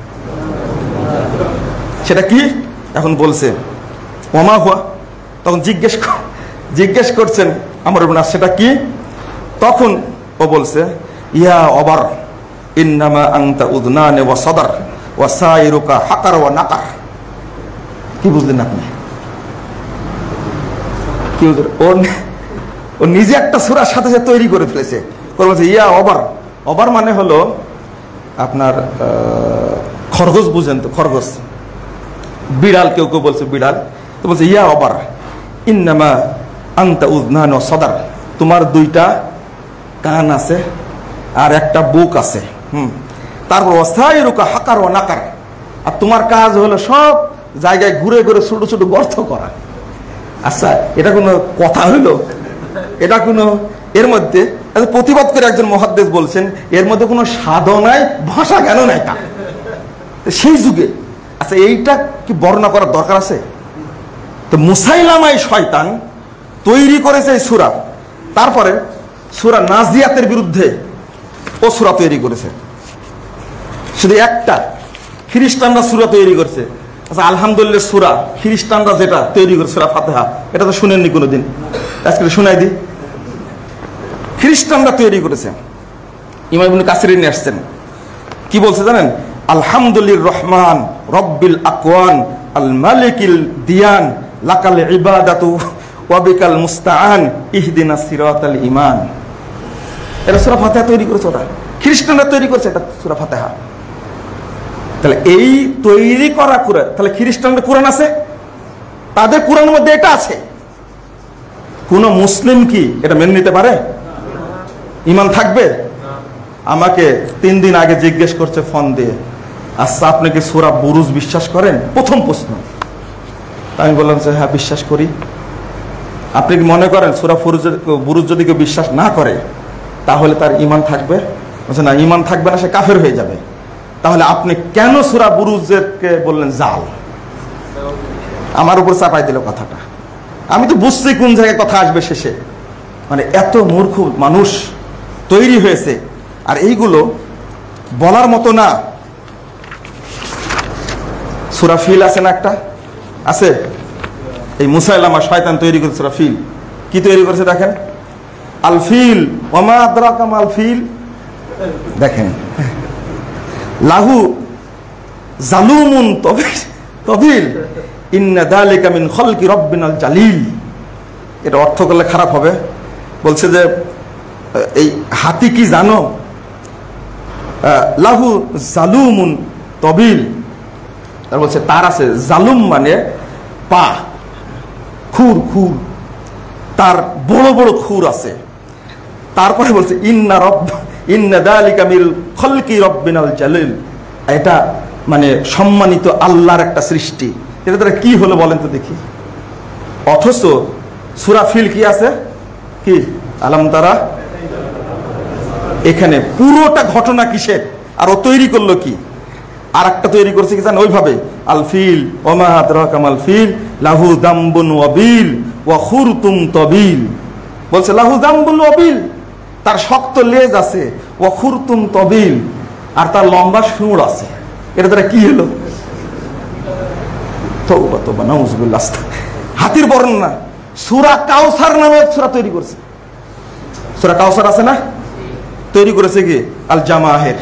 সেটা কি? এখন বলছে, ওমা হুয়া। তখন জিজ্ঞেস জিজ্ঞেস করছেন আমার না সেটা কি? তখন ও বলছে, ইয়া অবার ইন্নামা আংতা উদনানে ওয়া সদর ওয়া সাইরুকা হাকার ওয়া নাকার। কি বুঝলেন আপনি? কি বুঝলেন? ও ও নিজে একটা সুরার সাথে সাথে তৈরি করে ফেলেছে। বলছে, ইয়া অবার অবার মানে হলো আপনার খরগোশ বুঝেন তো, খরগোশ। বিড়াল কেউ কেউ বলছে বিড়াল তো বলছে ইয়া অবার ইন্নামা আংতা উজনান সদার। তোমার দুইটা কান আছে আর একটা বুক আছে হুম। তারপর অস্থায়ী রুকা হাকার ও নাকার। আর তোমার কাজ হলো সব জায়গায় ঘুরে ঘুরে ছোট ছোট গর্ত করা। আচ্ছা এটা কোনো কথা হইল এটা কোনো এর মধ্যে আচ্ছা, প্রতিবাদ করে একজন মহাদ্দেশ বলছেন এর মধ্যে কোনো সাধনায় ভাষা জ্ঞান নাই তা সেই যুগে আচ্ছা এইটা কি বর্ণনা করার দরকার আছে? তো মুসাইলামাই শয়তান তৈরি করেছে এই সুরা। তারপরে সুরা নাজিয়াতের বিরুদ্ধে ও সুরা তৈরি করেছে। শুধু একটা, খ্রিস্টানরা সুরা তৈরি করছে। আচ্ছা আলহামদুলিল্লাহ সুরা, খ্রিস্টানরা যেটা তৈরি করে, সুরা ফাতেহা, এটা তো শুনেননি কোনোদিন। আজকে শুনাই দিই। খ্রিস্টানরা তৈরি করেছে। ইমাম কাসির নিয়ে আসছেন। কি বলছে জানেন? আলহামদুলিল্লাহ রহমান, রব্বিল আকওয়ান, আল মালিকিল দিয়ান, লাকাল ইবাদাতু ওয়াবিকাল মুস্তাআন, ইহদিনা সিরাতাল ইমান এটা সূরা ফাতিহা তৈরি করেছে ওরা। খ্রিস্টানরা তৈরি করেছে এটা সূরা ফাতিহা। তাহলে এই তৈরি করা কুরআন, তাহলে খ্রিস্টানদের কোরআন আছে? তাদের কোরআনের মধ্যে এটা আছে। কোন মুসলিম কি এটা মেনে নিতে পারে? ইমান থাকবে? আমাকে তিন দিন আগে জিজ্ঞেস করছে ফোন দিয়ে। আচ্ছা আপনি কি সুরা বুরুজ বিশ্বাস করেন? প্রথম প্রশ্ন। আমি বললাম যে হ্যাঁ বিশ্বাস করি। আপনি কি মনে করেন সুরা ফুরুজ বুরুজ যদি কেউ বিশ্বাস না করে, তাহলে তার ইমান থাকবে? বলছে, না ইমান থাকবে না, সে কাফের হয়ে যাবে। তাহলে আপনি কেন সুরা বুরুজেরকে বললেন, জাল আমার উপর চাপাই দিল কথাটা। আমি তো বুঝছি কোন জায়গায় কথা আসবে শেষে। মানে এত মূর্খ মানুষ তৈরি হয়েছে। আর এইগুলো বলার মতো না। সুরাফিল আছে না একটা? আছে? এই মুসাইলামা শয়তান তৈরি করেছে সুরাফিল কি তৈরি করেছে দেখেন? আলফিল ওমা আদ্রাকাম আলফিল দেখেন। লাহু জালুমুন তবিল তবিল। ইন্না দালিকা মিন খলকি রব্বিনাল জালিল। এটা অর্থ করলে খারাপ হবে। বলছে যে, এই হাতি কি জানো? লাহু জালুমুন তবিল। তার বলছে, তার আছে জালুম মানে পা, খুর খুর। তার বড় বড় খুর আছে। তারপরে বলছে, ইন্না রব, ইন্না দালিকা মিল খলকি রব্বিনাল জালিল। এটা মানে সম্মানিত আল্লাহর একটা সৃষ্টি। এটা তারা কি হলো বলেন তো দেখি। অথচ সুরাফিল কি আছে? কি? আলাম তারা? এখানে পুরোটা ঘটনা কিসের? আর ও তৈরি করল কি? আর একটা তৈরি করছে কি জানেন? ওইভাবে। আলফিল ওমাহাদ রকামাল ফিল, লাহু দাম্বুন ওয়াবিল, ওয়া খুরতুম তবিল। বলছে, লাহু দাম্বুল অবিল তার শক্ত লেজ আছে, ওয়া খুরতুম তবিল। আর তার লম্বা সুর আছে। এটা দ্বারা কি হলো? হাতির বর্ণনা সুরা কাউসার নামে সুরা তৈরি করছে। সুরা কাউসার আছে না? তৈরি করেছে কি? আল জামাহের।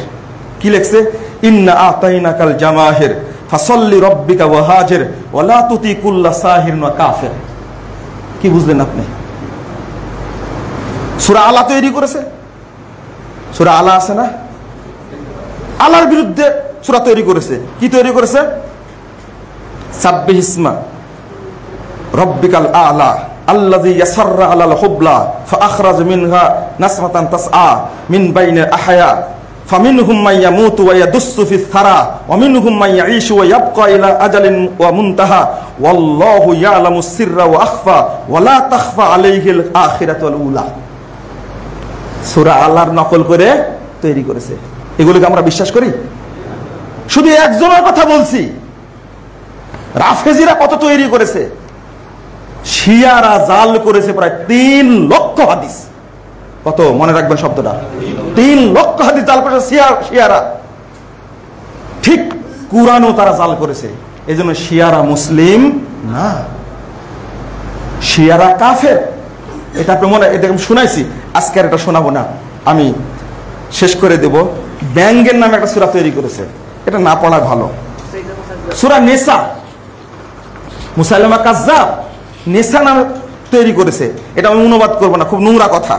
কি লেখছে? ইন্না আতাইনা কাল জামাহের, ফাসল্লি রব্বিকা ওয়াহাজের ওয়ালা তুতি কুল্লা সাহির না কাফের। কি বুঝলেন আপনি? সুরা আলা তৈরি করেছে? সুরা আলা আছে না? আলার বিরুদ্ধে সুরা তৈরি করেছে। কি তৈরি করেছে? সাব্বিহ ইসমা। রব্বিকাল আলা, আল্লাযী ইয়াসাররা আলাল হুবলা, ফাআখরাজ মিনহা নাসমাতান তাসআ, মিন বাইনি আহয়া। মান ওয়া ইয়াদুসসু ফিস সারা, ওয়া মিনহুম মান ইয়াঈশু ওয়া ইয়াবকা ইলা আজালিন ওয়া মুনতাহা। ওয়াল্লাহু ইয়ালামু সিররা ওয়া আখফা, ওয়া লা তাখফা আলাইহিল আখিরাতু উলা। সূরা আল্লাহর নকল করে তৈরি করেছে। এগুলোকে আমরা বিশ্বাস করি? শুধু একজনের কথা বলছি। রাফেজিরা কত তৈরি করেছে? শিয়ারা জাল করেছে প্রায় তিন লক্ষ হাদিস। কত? মনে রাখবেন শব্দটা। তিন লক্ষ হাদিস জাল করেছে শিয়ারা। ঠিক কুরআনও তারা জাল করেছে। এই জন্য শিয়ারা মুসলিম না। শিয়ারা কাফের। এটা আপনি মনে এটা শুনাইছি। আজকে আর এটা শোনাবো না। আমি শেষ করে দেব। ব্যাঙ্গের নামে একটা সুরা তৈরি করেছে। এটা না পড়া ভালো। সুরা নেশা মুসাইলামা কাজ্জাব নেশা নামে তৈরি করেছে। এটা আমি অনুবাদ করব না। খুব নোংরা কথা।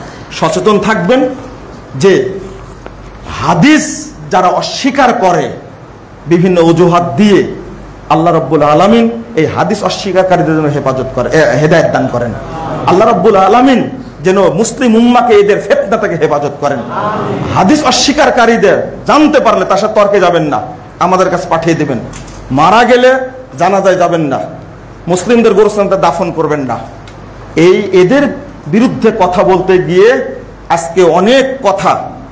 সচেতন থাকবেন যে হাদিস যারা অস্বীকার করে, বিভিন্ন অজুহাত দিয়ে আল্লাহ রব্বুল আলমিন এই হাদিস অস্বীকারীদের জন্য হেফাজত করে হেদায়েত দান করেন। আল্লাহ রব্বুল আলমিন যেন মুসলিম উম্মাকে এদের ফেতনা থেকে হেফাজত করেন। হাদিস অস্বীকারীদের জানতে পারলে তার সাথে তর্কে যাবেন না, আমাদের কাছে পাঠিয়ে দেবেন। মারা গেলে জানাজায় যাবেন না, মুসলিমদের গোরস্থানতে দাফন করবেন না। এই এদের বিরুদ্ধে কথা বলতে গিয়ে আজকে অনেক কথা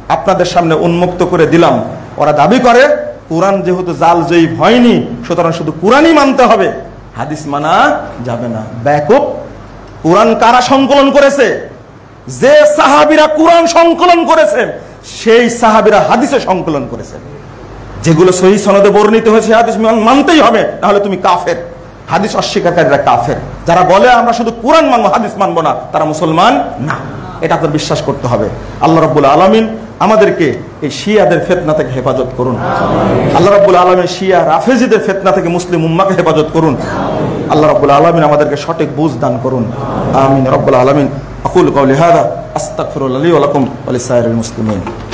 আপনাদের সামনে উন্মুক্ত করে দিলাম। ওরা দাবি করে, কোরআন যেহেতু জাল জয়ী হয়নি, সুতরাং শুধু কোরআনই মানতে হবে। হাদিস মানা যাবে না। ব্যাপক কোরআন কারা সংকলন করেছে? যে সাহাবিরা কোরআন সংকলন করেছেন সেই সাহাবিরা হাদিসে সংকলন করেছেন যেগুলো সহি সনদে বর্ণিত হয়েছে, হাদিস মানতেই হবে, নাহলে তুমি কাফের। হাদিস অস্বীকারীরা কাফের। যারা বলে আমরা শুধু কোরআন মানবো, হাদিস মানবো না, তারা মুসলমান না। এটা তো বিশ্বাস করতে হবে। আল্লাহ রাব্বুল আলামিন আমাদেরকে এই শিয়াদের ফেতনা থেকে হেফাজত করুন। আল্লাহ রাব্বুল আলামিন শিয়া রাফেজিদের ফেতনা থেকে মুসলিম উম্মাকে হেফাজত করুন। আল্লাহ রাব্বুল আলমিন আমাদেরকে সঠিক বুঝ দান করুন। আমিন। রব্বুল আলামিন। আকুল কওলি হাদা। আস্তাগফিরুল্লাহ লি ওয়া লাকুম ওয়া লিসাইরিল মুসলিমিন।